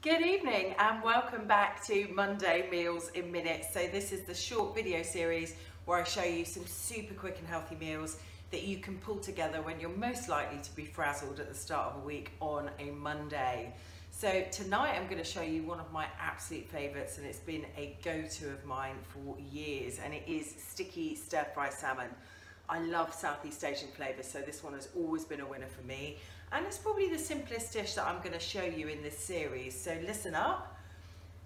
Good evening and welcome back to Monday Meals in Minutes. So this is the short video series where I show you some super quick and healthy meals that you can pull together when you're most likely to be frazzled at the start of a week on a Monday. So tonight I'm going to show you one of my absolute favourites and it's been a go-to of mine for years and it is sticky stir-fry salmon. I love Southeast Asian flavours so this one has always been a winner for me. And it's probably the simplest dish that I'm going to show you in this series. So listen up.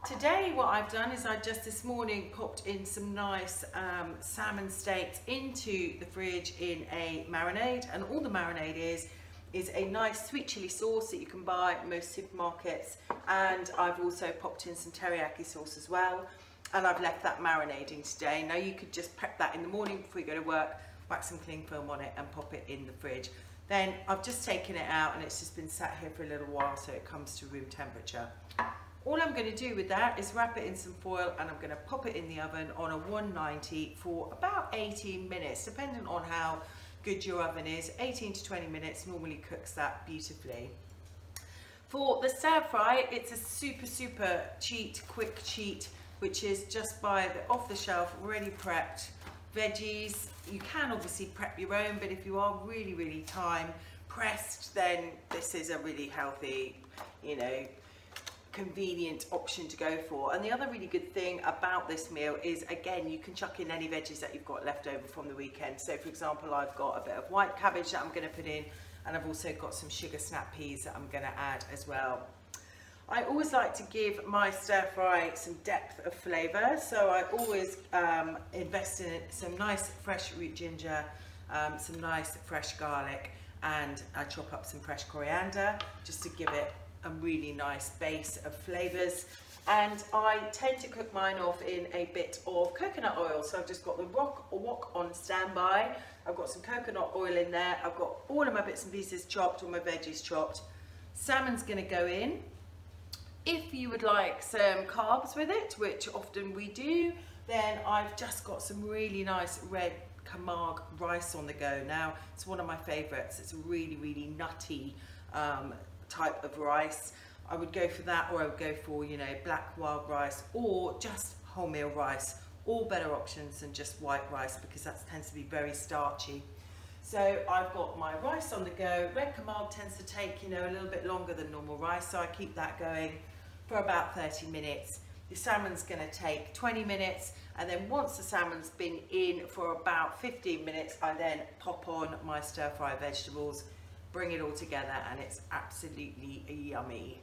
Today what I've done is I just this morning popped in some nice um, salmon steaks into the fridge in a marinade. And all the marinade is is a nice sweet chili sauce that you can buy at most supermarkets. And I've also popped in some teriyaki sauce as well. And I've left that marinating today. Now you could just prep that in the morning before you go to work whack some cling film on it and pop it in the fridge then I've just taken it out and it's just been sat here for a little while so it comes to room temperature. All I'm going to do with that is wrap it in some foil and I'm going to pop it in the oven on a 190 for about 18 minutes, depending on how good your oven is. 18 to 20 minutes normally cooks that beautifully. For the stir fry, it's a super, super cheat, quick cheat, which is just buy the off the shelf, ready prepped veggies. You can obviously prep your own, but if you are really, really time pressed, then this is a really healthy, you know, convenient option to go for. And the other really good thing about this meal is, again, you can chuck in any veggies that you've got left over from the weekend. So for example, I've got a bit of white cabbage that I'm gonna put in, and I've also got some sugar snap peas that I'm gonna add as well. I always like to give my stir fry some depth of flavour so I always um, invest in some nice fresh root ginger, um, some nice fresh garlic and I chop up some fresh coriander just to give it a really nice base of flavours and I tend to cook mine off in a bit of coconut oil so I've just got the rock wok on standby. I've got some coconut oil in there. I've got all of my bits and pieces chopped all my veggies chopped. Salmon's going to go in you would like some carbs with it, which often we do, then I've just got some really nice red Camargue rice on the go. Now, it's one of my favorites. It's a really, really nutty um, type of rice. I would go for that or I would go for, you know, black wild rice or just wholemeal rice. All better options than just white rice because that tends to be very starchy. So I've got my rice on the go. Red Camargue tends to take, you know, a little bit longer than normal rice, so I keep that going for about 30 minutes. The salmon's gonna take 20 minutes and then once the salmon's been in for about 15 minutes, I then pop on my stir fry vegetables, bring it all together and it's absolutely yummy.